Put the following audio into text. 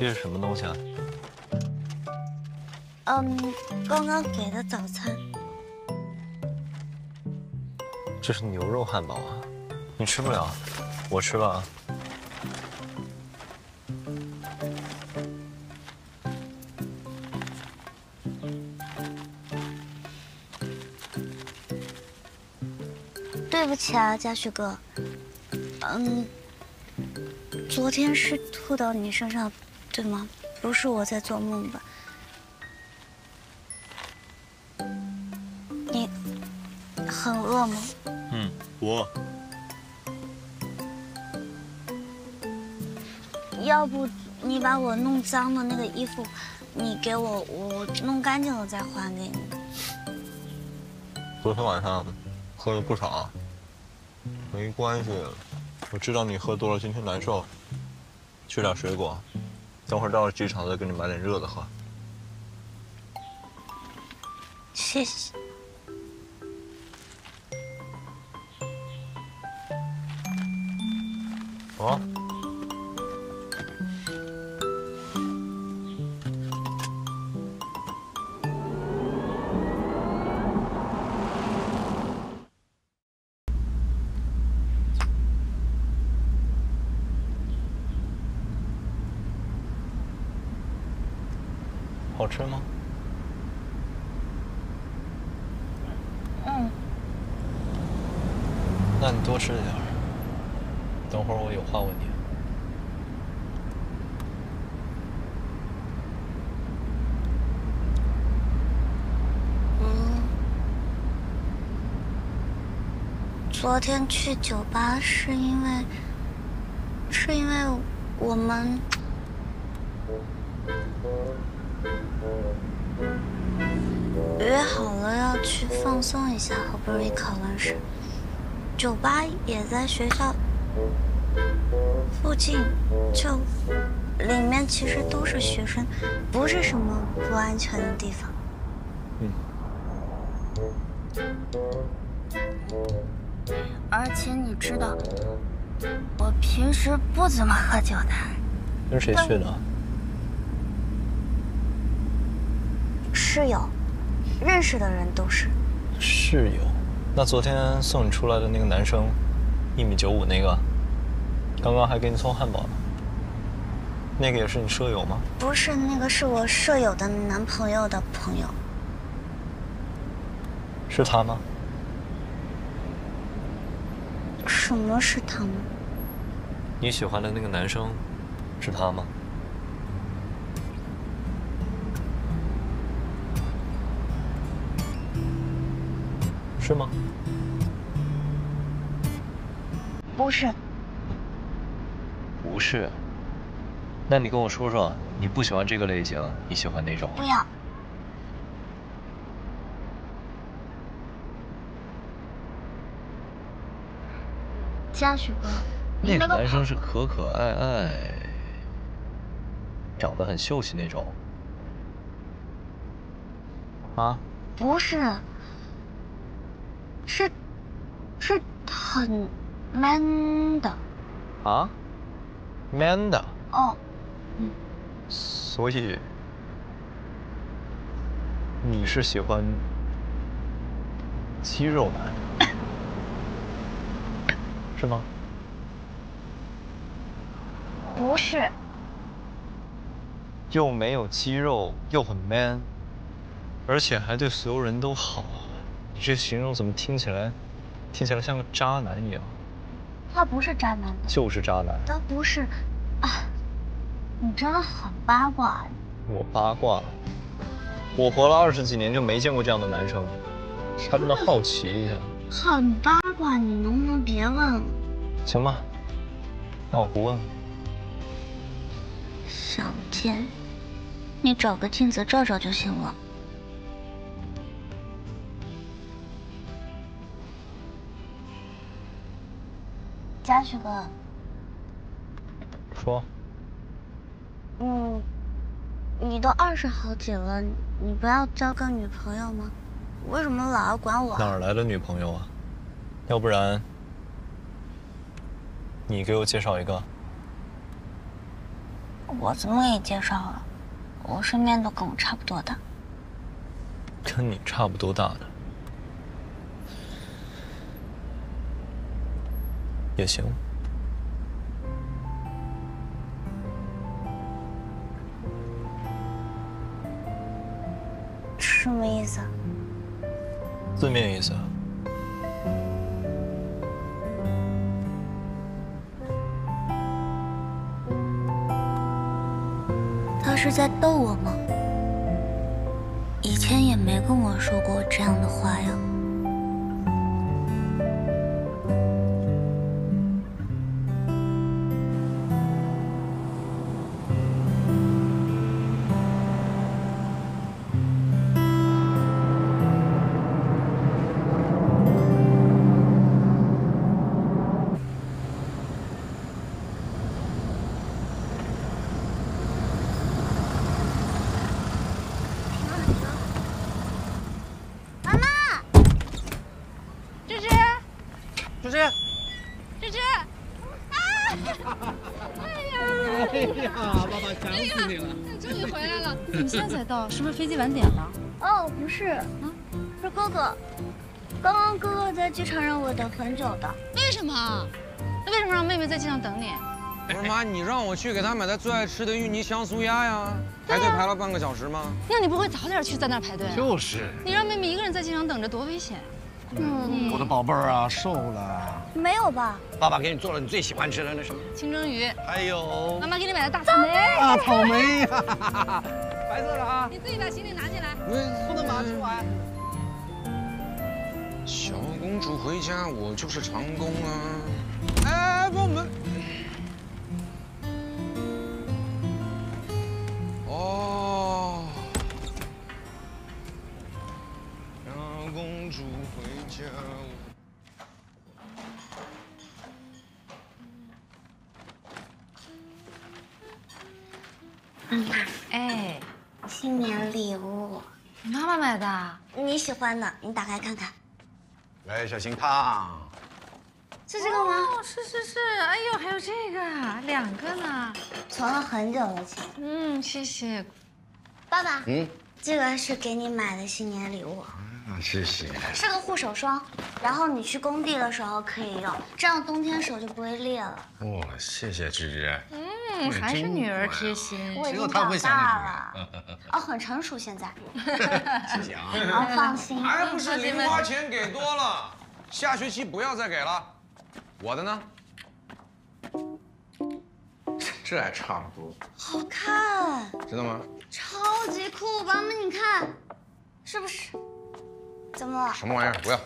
这是什么东西啊？嗯，刚刚给的早餐。这是牛肉汉堡啊，你吃不了，我吃了啊。对不起啊，嘉许哥。嗯，昨天是吐到你身上，对吗？不是我在做梦吧？你很饿吗？嗯，我。要不你把我弄脏的那个衣服，你给我，我弄干净了再还给你。昨天晚上喝了不少，没关系。我知道你喝多了，今天难受。吃点水果，等会儿到了机场再给你买点热的喝。谢谢。好吃吗？嗯。那你多吃点儿。等会儿我有话问你。嗯。昨天去酒吧是因为，是因为我们。约好了要去放松一下，好不容易考完试，酒吧也在学校附近，就里面其实都是学生，不是什么不安全的地方。嗯。而且你知道，我平时不怎么喝酒的。跟谁去的？室友。认识的人都是室友。那昨天送你出来的那个男生，一米九五那个，刚刚还给你送汉堡呢。那个也是你舍友吗？不是，那个是我舍友的男朋友的朋友。是他吗？什么是他吗？你喜欢的那个男生，是他吗？是吗？不是。不是。那你跟我说说，你不喜欢这个类型，你喜欢哪种？不要。嘉许哥，那个男生是可可爱爱，长得很秀气那种。啊？不是。是，是很 man 的，啊，man 的，哦，嗯，所以你是喜欢肌肉男，是吗？不是，又没有肌肉，又很 man，而且还对所有人都好。你这形容怎么听起来，听起来像个渣男一样？他不是渣男，就是渣男。他不是，啊，你真的很八卦。我八卦？我活了二十几年就没见过这样的男生，他真的好奇一下。很八卦，你能不能别问了？行吧，那我不问了。小天，你找个镜子照照就行了。嘉许哥，说，嗯，你都二十好几了，你不要交个女朋友吗？为什么老要管我？哪来的女朋友啊？要不然，你给我介绍一个。我怎么给你介绍了？我身边都跟我差不多大。跟你差不多大的也行。什么意思？字面意思。他是在逗我吗？以前也没跟我说过这样的话呀。现在才到，是不是飞机晚点了？哦，不是，是哥哥。刚刚哥哥在机场让我等很久的。为什么？那为什么让妹妹在机场等你？不是妈，你让我去给她买她最爱吃的芋泥香酥鸭呀，排队排了半个小时吗？那你不会早点去，在那儿排队？就是，你让妹妹一个人在机场等着，多危险！嗯，我的宝贝儿啊，瘦了。没有吧？爸爸给你做了你最喜欢吃的那什么？清蒸鱼，还有妈妈给你买的大草莓。大草莓呀，白色的啊，你自己把行李拿进来。不能拿出来。小公主回家，我就是长工啊！哎，不，我们。哦。小公主回家。欢的，你打开看看。哎，小心烫。是这个吗？哦，是是是，哎呦，还有这个，两个呢。存了很久的钱。嗯，谢谢。爸爸，嗯，这个是给你买的新年礼物，啊，谢谢。是个护手霜，然后你去工地的时候可以用，这样冬天手就不会裂了。哇，谢谢芝芝。嗯，还是女儿贴心。我已经只有他长会想大那了，哦，很成熟现在。谢谢啊。哦，放心。还不是零花钱给多了，下学期不要再给了。我的呢？这还差不多，好看，知道吗？超级酷，宝妈你看，是不是？怎么了？什么玩意儿？不要拿